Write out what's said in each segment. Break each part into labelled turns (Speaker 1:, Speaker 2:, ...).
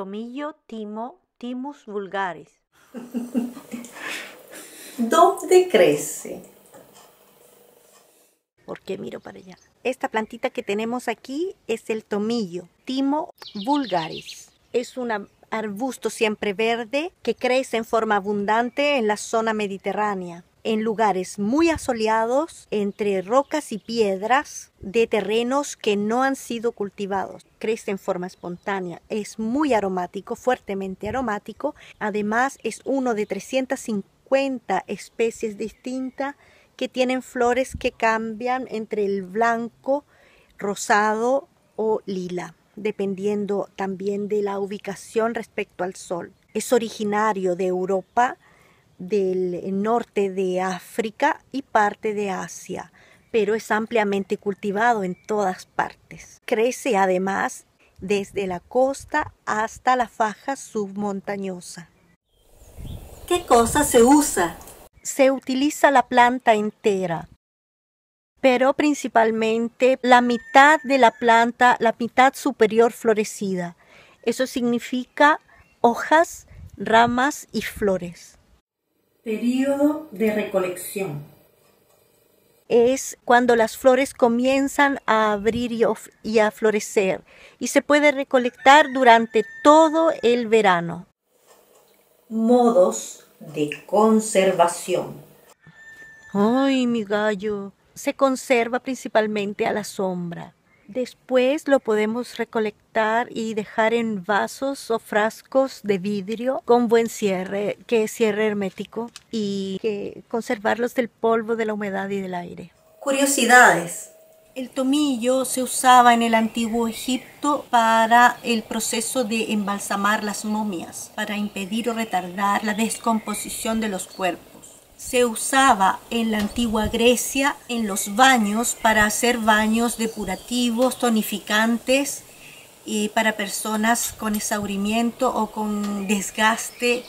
Speaker 1: tomillo, timo, timus vulgaris.
Speaker 2: ¿Dónde crece?
Speaker 1: ¿Por qué miro para allá? Esta plantita que tenemos aquí es el tomillo, Timo vulgaris. Es un arbusto siempre verde que crece en forma abundante en la zona mediterránea en lugares muy asoleados, entre rocas y piedras de terrenos que no han sido cultivados. Crece en forma espontánea, es muy aromático, fuertemente aromático. Además, es uno de 350 especies distintas que tienen flores que cambian entre el blanco, rosado o lila, dependiendo también de la ubicación respecto al sol. Es originario de Europa, del norte de África y parte de Asia, pero es ampliamente cultivado en todas partes. Crece además desde la costa hasta la faja submontañosa.
Speaker 2: ¿Qué cosa se usa?
Speaker 1: Se utiliza la planta entera, pero principalmente la mitad de la planta, la mitad superior florecida. Eso significa hojas, ramas y flores.
Speaker 2: Periodo de recolección.
Speaker 1: Es cuando las flores comienzan a abrir y, a florecer y se puede recolectar durante todo el verano.
Speaker 2: Modos de conservación.
Speaker 1: Ay, mi gallo, se conserva principalmente a la sombra. Después lo podemos recolectar y dejar en vasos o frascos de vidrio con buen cierre, que es cierre hermético, y que conservarlos del polvo, de la humedad y del aire.
Speaker 2: Curiosidades.
Speaker 1: El tomillo se usaba en el antiguo Egipto para el proceso de embalsamar las momias, para impedir o retardar la descomposición de los cuerpos se usaba en la antigua Grecia en los baños para hacer baños depurativos, tonificantes y para personas con exaurimiento o con desgaste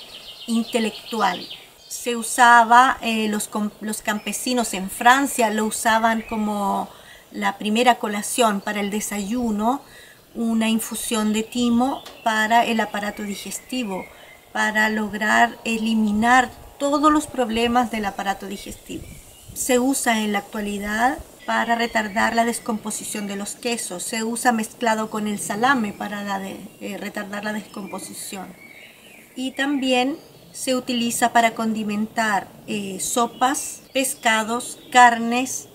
Speaker 1: intelectual. Se usaba, eh, los, los campesinos en Francia lo usaban como la primera colación para el desayuno, una infusión de timo para el aparato digestivo, para lograr eliminar todos los problemas del aparato digestivo. Se usa en la actualidad para retardar la descomposición de los quesos. Se usa mezclado con el salame para eh, retardar la descomposición. Y también se utiliza para condimentar eh, sopas, pescados, carnes,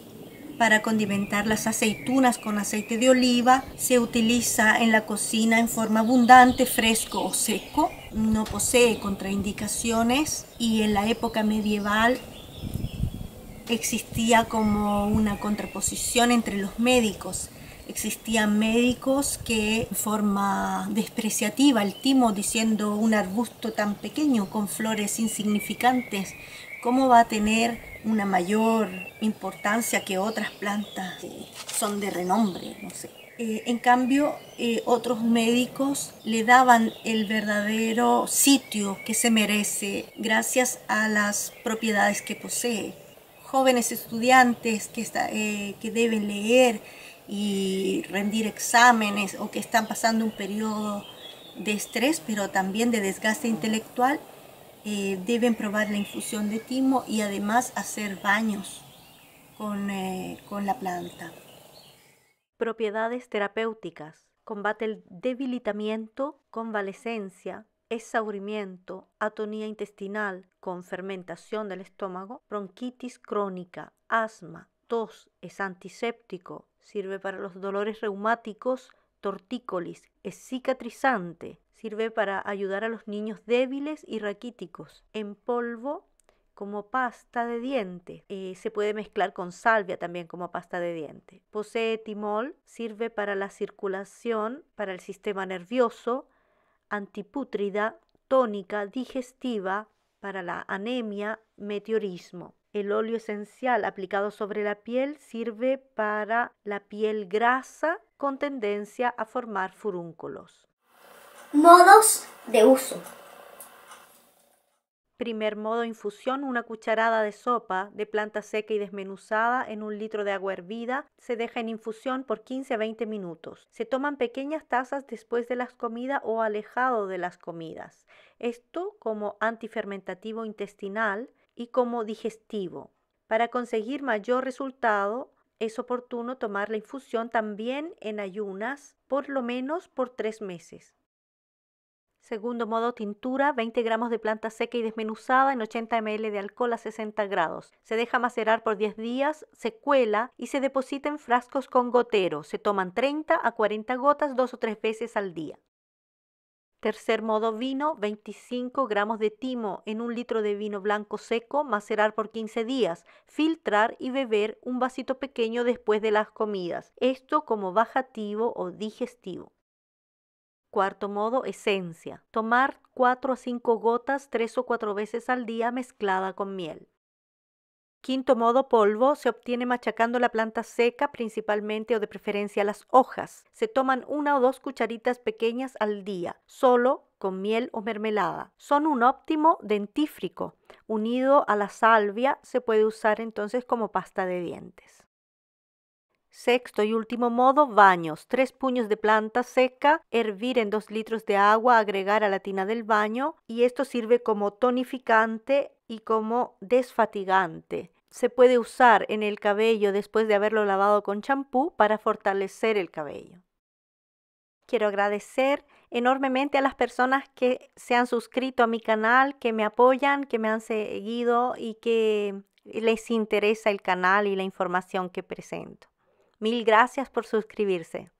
Speaker 1: para condimentar las aceitunas con aceite de oliva. Se utiliza en la cocina en forma abundante, fresco o seco. No posee contraindicaciones y en la época medieval existía como una contraposición entre los médicos. Existían médicos que en forma despreciativa el timo diciendo un arbusto tan pequeño con flores insignificantes, ¿cómo va a tener una mayor importancia que otras plantas que son de renombre, no sé. Eh, en cambio, eh, otros médicos le daban el verdadero sitio que se merece gracias a las propiedades que posee. Jóvenes estudiantes que, eh, que deben leer y rendir exámenes o que están pasando un periodo de estrés, pero también de desgaste intelectual, deben probar la infusión de timo y además hacer baños con, con la planta. Propiedades terapéuticas. Combate el debilitamiento, convalescencia, exaurimiento, atonía intestinal con fermentación del estómago, bronquitis crónica, asma, tos, es antiséptico, sirve para los dolores reumáticos, tortícolis, es cicatrizante, Sirve para ayudar a los niños débiles y raquíticos. En polvo como pasta de diente. Eh, se puede mezclar con salvia también como pasta de diente. Posee timol, sirve para la circulación, para el sistema nervioso, antipútrida, tónica, digestiva, para la anemia, meteorismo. El óleo esencial aplicado sobre la piel sirve para la piel grasa con tendencia a formar furúnculos.
Speaker 3: Modos de uso.
Speaker 1: Primer modo infusión, una cucharada de sopa de planta seca y desmenuzada en un litro de agua hervida. Se deja en infusión por 15 a 20 minutos. Se toman pequeñas tazas después de las comidas o alejado de las comidas. Esto como antifermentativo intestinal y como digestivo. Para conseguir mayor resultado, es oportuno tomar la infusión también en ayunas, por lo menos por tres meses. Segundo modo, tintura, 20 gramos de planta seca y desmenuzada en 80 ml de alcohol a 60 grados. Se deja macerar por 10 días, se cuela y se deposita en frascos con gotero. Se toman 30 a 40 gotas dos o tres veces al día. Tercer modo, vino, 25 gramos de timo en un litro de vino blanco seco, macerar por 15 días, filtrar y beber un vasito pequeño después de las comidas. Esto como bajativo o digestivo. Cuarto modo, esencia. Tomar 4 a 5 gotas 3 o 4 veces al día mezclada con miel. Quinto modo, polvo, se obtiene machacando la planta seca principalmente o de preferencia las hojas. Se toman una o dos cucharitas pequeñas al día, solo con miel o mermelada. Son un óptimo dentífrico. Unido a la salvia, se puede usar entonces como pasta de dientes. Sexto y último modo, baños. Tres puños de planta seca, hervir en dos litros de agua, agregar a la tina del baño y esto sirve como tonificante y como desfatigante. Se puede usar en el cabello después de haberlo lavado con champú para fortalecer el cabello. Quiero agradecer enormemente a las personas que se han suscrito a mi canal, que me apoyan, que me han seguido y que les interesa el canal y la información que presento. Mil gracias por suscribirse.